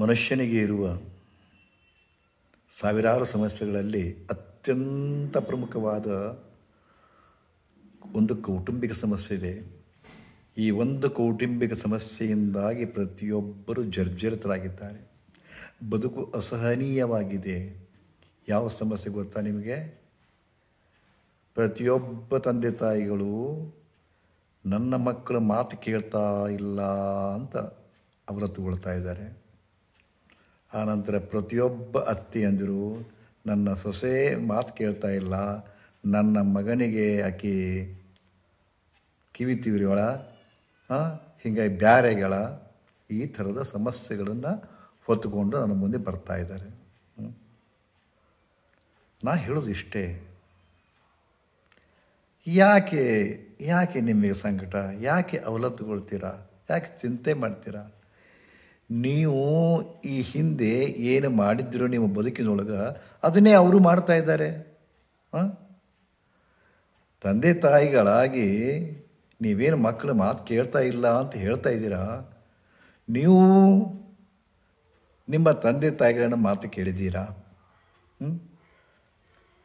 ಮನುಷ್ಯನಿಗೆ ಇರುವ ಸಾವಿರಾರು ಸಮಸ್ಯೆಗಳಲ್ಲಿ ಅತ್ಯಂತ ಪ್ರಮುಖವಾದ ಒಂದು ಕೌಟುಂಬಿಕ ಸಮಸ್ಯೆ ಇದೆ. ಈ ಒಂದು ಕೌಟುಂಬಿಕ ಸಮಸ್ಯೆಯಿಂದಾಗಿ ಪ್ರತಿಯೊಬ್ಬರು ಜರ್ಜರಿತರಾಗಿದ್ದಾರೆ. ಬದುಕು ಅಸಹನೀಯವಾಗಿದೆ. ಯಾವ ಸಮಸ್ಯೆ ಗೊತ್ತಾ ನಿಮಗೆ? ಪ್ರತಿಯೊಬ್ಬ ತಂದೆ ತಾಯಿಗಳು ನನ್ನ ಮಕ್ಕಳ ಮಾತು ಕೇಳ್ತಾ ಇಲ್ಲ ಅಂತ ಅವರ ತಗೊಳ್ತಾ ಇದ್ದಾರೆ. ಆನಂತರ ಪ್ರತಿಯೊಬ್ಬ ಅತ್ತಿಯಂದಿರು ನನ್ನ ಸೊಸೆ ಮಾತು ಕೇಳ್ತಾ ಇಲ್ಲ. ನನ್ನ ಮಗನಿಗೆ ಆಕೆ ಕಿವಿ ತಿವಿರಿಗಳ ಹೀಗಾಗಿ ಬ್ಯಾರೆಗಳ ಈ ಥರದ ಸಮಸ್ಯೆಗಳನ್ನು ಹೊತ್ತುಕೊಂಡು ನನ್ನ ಮುಂದೆ ಬರ್ತಾ ಇದ್ದಾರೆ. ನಾ ಹೇಳೋದು ಇಷ್ಟೇ. ಯಾಕೆ ಯಾಕೆ ನಿಮಗೆ ಸಂಕಟ? ಯಾಕೆ ಅವಲತ್ತುಗೊಳ್ತೀರಾ? ಯಾಕೆ ಚಿಂತೆ ಮಾಡ್ತೀರಾ? ನೀವು ಈ ಹಿಂದೆ ಏನು ಮಾಡಿದ್ರೋ ನಿಮ್ಮ ಬದುಕಿನೊಳಗೆ ಅದನ್ನೇ ಅವರು ಮಾಡ್ತಾ ಇದ್ದಾರೆ. ತಂದೆ ತಾಯಿಗಳಾಗಿ ನೀವೇನು ಮಕ್ಕಳ ಮಾತು ಕೇಳ್ತಾ ಇಲ್ಲ ಅಂತ ಹೇಳ್ತಾ ಇದ್ದೀರಾ? ನೀವು ನಿಮ್ಮ ತಂದೆ ತಾಯಿಗಳನ್ನ ಮಾತು ಕೇಳಿದ್ದೀರಾ?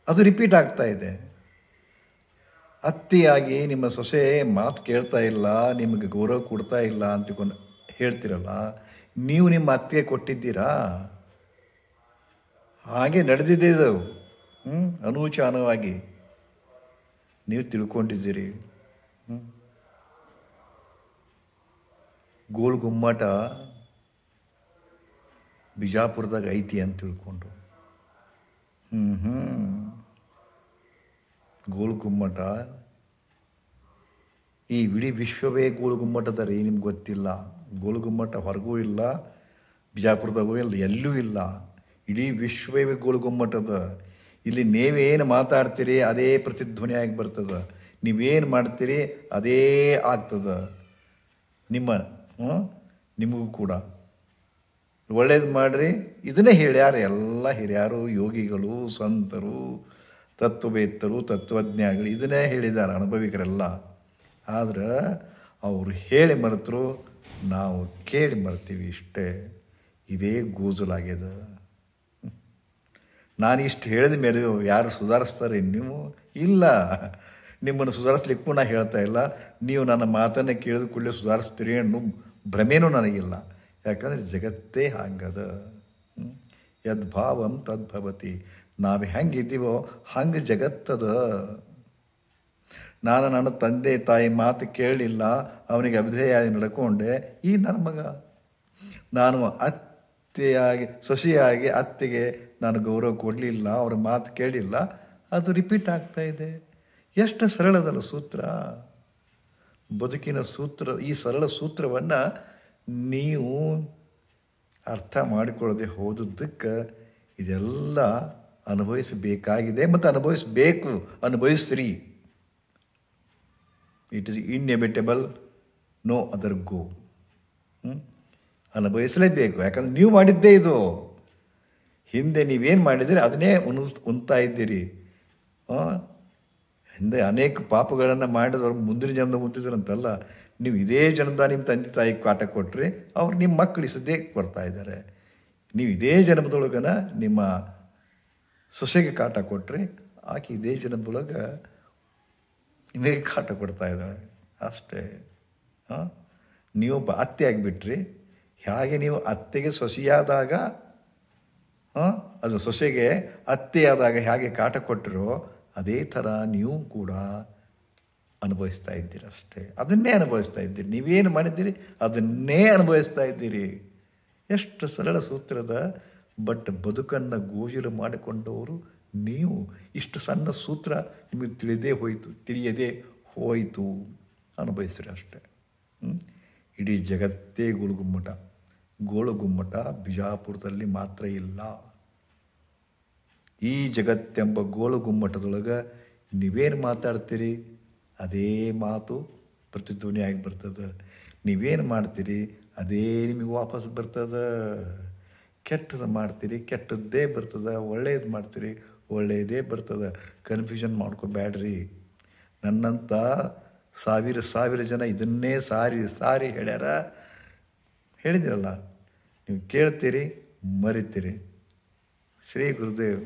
ಅದು ರಿಪೀಟ್ ಆಗ್ತಾ ಇದೆ. ಅತ್ತಿಯಾಗಿ ನಿಮ್ಮ ಸೊಸೆ ಮಾತು ಕೇಳ್ತಾ ಇಲ್ಲ, ನಿಮಗೆ ಗೌರವ ಕೊಡ್ತಾ ಇಲ್ಲ ಅಂತಕೊಂಡು ಹೇಳ್ತಿರಲ್ಲ ನೀವು ನಿಮ್ಮ ಅತ್ತಿಗೆ ಕೊಟ್ಟಿದ್ದೀರಾ? ಹಾಗೆ ನಡೆದಿದೆ ಇದು. ಹ್ಞೂ ಅನೂಚಾನವಾಗಿ. ನೀವು ತಿಳ್ಕೊಂಡಿದ್ದೀರಿ. ಹ್ಞೂ ಗೋಲ್ ಗುಮ್ಮಟ ಬಿಜಾಪುರದಾಗ ಐತಿ ಅಂತ ತಿಳ್ಕೊಂಡು. ಹ್ಞೂ ಹ್ಞೂ ಗೋಲ್ ಗುಮ್ಮಟ ಈ ಇಡೀ ವಿಶ್ವವೇ ಗೋಳು ಗುಮ್ಮಟದ ರೀ ನಿಮ್ಗೆ ಗೊತ್ತಿಲ್ಲ? ಗೋಳುಗುಮ್ಮಟ ಹೊರಗೂ ಇಲ್ಲ, ಬಿಜಾಪುರದಾಗೂ ಇಲ್ಲ, ಎಲ್ಲೂ ಇಲ್ಲ. ಇಡೀ ವಿಶ್ವವೇ ಗೋಳುಗುಮ್ಮಟದ ಇಲ್ಲಿ ನೀವೇನು ಮಾತಾಡ್ತೀರಿ, ಅದೇ ಪ್ರತಿಧ್ವನಿಯಾಗಿ ಬರ್ತದೆ. ನೀವೇನು ಮಾಡ್ತೀರಿ, ಅದೇ ಆಗ್ತದ. ನಿಮ್ಮ? ನಿಮಗೂ ಕೂಡ. ಒಳ್ಳೇದು ಮಾಡ್ರಿ. ಇದನ್ನೇ ಹೇಳ್ಯಾರ ಎಲ್ಲ ಹಿರಿಯರು, ಯೋಗಿಗಳು, ಸಂತರು, ತತ್ವವೇತ್ತರು ತತ್ವಜ್ಞಾಗಳು ಇದನ್ನೇ ಹೇಳಿದ್ದಾರೆ ಅನುಭವಿಕರೆಲ್ಲ ಆದ್ರೆ ಅವರು ಹೇಳಿ ಮರೆತರು ನಾವು ಕೇಳಿ ಮರ್ತೀವಿ ಇಷ್ಟೇ. ಇದೇ ಗೂಜಲಾಗ್ಯದ. ನಾನು ಇಷ್ಟು ಹೇಳಿದ ಮೇಲೆ ಯಾರು ಸುಧಾರಿಸ್ತಾರೆ ನೀವು? ಇಲ್ಲ. ನಿಮ್ಮನ್ನು ಸುಧಾರಿಸ್ಲಿಕ್ಕೂ ನಾ ಹೇಳ್ತಾ ಇಲ್ಲ. ನೀವು ನನ್ನ ಮಾತನ್ನು ಕೇಳಿದ ಕೂಡಲೇ ಸುಧಾರಿಸ್ತೀರಿ ಅನ್ನೋ ಭ್ರಮೇನೂ ನನಗಿಲ್ಲ. ಯಾಕಂದರೆ ಜಗತ್ತೇ ಹಂಗದ? ಯದ್ಭಾವಂ ತದ್ಭವತಿ. ನಾವು ಹೆಂಗಿದ್ದೀವೋ ಹಂಗೆ ಜಗತ್ತದ. ನಾನು ನನ್ನ ತಂದೆ ತಾಯಿ ಮಾತು ಕೇಳಲಿಲ್ಲ ಅವನಿಗೆ ಅಭಿಧೇಯಾಗಿ ನಡ್ಕೊಂಡೆ. ಈ ನನ್ನ ಮಗ. ನಾನು ಅತ್ತೆಯಾಗಿ, ಸೊಸೆಯಾಗಿ ಅತ್ತೆಗೆ ನಾನು ಗೌರವ ಕೊಡಲಿಲ್ಲ, ಅವರ ಮಾತು ಕೇಳಿಲ್ಲ. ಅದು ರಿಪೀಟ್ ಆಗ್ತಾ ಇದೆ. ಎಷ್ಟು ಸರಳದಲ್ಲ ಸೂತ್ರ. ಬದುಕಿನ ಸೂತ್ರ, ಈ ಸರಳ ಸೂತ್ರವನ್ನು ನೀವು ಅರ್ಥ ಮಾಡಿಕೊಳ್ಳದೆ ಹೋದದ್ದಕ್ಕೆ ಇದೆಲ್ಲ ಅನುಭವಿಸಬೇಕಾಗಿದೆ. ಮತ್ತು ಅನುಭವಿಸಬೇಕು, ಅನುಭವಿಸ್ರಿ. It is inevitable no other go ಅನುಭವಿಸಲೇಬೇಕು ಯಾಕಂದ್ರೆ ನೀವು ಮಾಡಿದ್ದೇ ಇದು. ಹಿಂದೆ ನೀವೇನು ಮಾಡಿದಿರಿ ಅದನ್ನೇ ಉಣಿಸ್, ಉಣ್ತಾ ಇದ್ದೀರಿ? ಹಿಂದೆ ಅನೇಕ ಪಾಪಗಳನ್ನು ಮಾಡಿದವ್ರು ಮುಂದಿನ ಜನ್ಮದ ಮುಂತಿದ್ರಂತಲ್ಲ ನೀವು ಇದೇ ಜನ್ಮದ ನಿಮ್ಮ ತಂದೆ ತಾಯಿ ಕಾಟ ಕೊಟ್ಟರೆ ಅವ್ರು ನಿಮ್ಮ ಮಕ್ಕಳು ಸದ್ಯ ಕೊಡ್ತಾ ಇದ್ದಾರೆ. ನೀವು ಇದೇ ಜನ್ಮದೊಳಗನ ನಿಮ್ಮ ಸೊಸೆಗೆ ಕಾಟ ಕೊಟ್ಟರೆ ಆಕೆ ಇದೇ ಜನ್ಮದೊಳಗೆ ನಿಮಗೆ ಕಾಟ ಕೊಡ್ತಾ ಇದ್ದಾಳೆ. ಅಷ್ಟೇ. ಹಾಂ? ನೀವೊಬ್ಬ ಅತ್ತೆ ಆಗಿಬಿಟ್ರಿ. ಹೇಗೆ ನೀವು ಅತ್ತೆಗೆ ಸೊಸೆಯಾದಾಗ, ಹಾಂ? ಅದು ಸೊಸೆಗೆ ಅತ್ತೆಯಾದಾಗ ಹೇಗೆ ಕಾಟ ಕೊಟ್ಟರೋ, ಅದೇ ಥರ ನೀವು ಕೂಡ ಅನುಭವಿಸ್ತಾ ಇದ್ದೀರಿ ಅಷ್ಟೇ. ಅದನ್ನೇ ಅನುಭವಿಸ್ತಾ ಇದ್ದೀರಿ. ನೀವೇನು ಮಾಡಿದ್ದೀರಿ? ಅದನ್ನೇ ಅನುಭವಿಸ್ತಾ ಇದ್ದೀರಿ. ಎಷ್ಟು ಸರಳ ಸೂತ್ರದ, ಬಟ್ ಬದುಕನ್ನು ಗೋಜಲು ಮಾಡಿಕೊಂಡವರು ನೀವು ಇಷ್ಟು ಸಣ್ಣ ಸೂತ್ರ ನಿಮಗೆ ತಿಳಿದೇ ಹೋಯಿತು, ತಿಳಿಯದೇ ಹೋಯಿತು ಅನುಭವಿಸ್ರಿ ಅಷ್ಟೇ? ಇಡೀ ಜಗತ್ತೇ ಗೋಳುಗುಮ್ಮಟ ಗೋಳುಗುಮ್ಮಟ ಬಿಜಾಪುರದಲ್ಲಿ ಮಾತ್ರ ಇಲ್ಲ. ಈ ಜಗತ್ತೆಂಬ ಗೋಳುಗುಮ್ಮಟದೊಳಗೆ ನೀವೇನು ಮಾತಾಡ್ತೀರಿ? ಅದೇ ಮಾತು ಪ್ರತಿಧ್ವನಿಯಾಗಿ ಬರ್ತದೆ. ನೀವೇನು ಮಾಡ್ತೀರಿ? ಅದೇ ನಿಮಗೆ ವಾಪಸ್ ಬರ್ತದೆ. ಕೆಟ್ಟದ್ದು ಮಾಡ್ತೀರಿ, ಕೆಟ್ಟದ್ದೇ ಬರ್ತದೆ. ಒಳ್ಳೆಯದು ಮಾಡ್ತೀರಿ ಒಳ್ಳೆಯದೇ ಬರ್ತದೆ. ಕನ್ಫ್ಯೂಷನ್ ಮಾಡ್ಕೋಬೇಡ್ರಿ ನನ್ನಂಥ ಸಾವಿರ ಸಾವಿರ ಜನ ಇದನ್ನೇ ಸಾರಿ ಸಾರಿ ಹೇಳ್ಯಾರ. ಹೇಳಿದಿರಲ್ಲ, ನೀವು ಕೇಳ್ತೀರಿ, ಮರಿತೀರಿ. ಶ್ರೀ ಗುರುದೇವ್.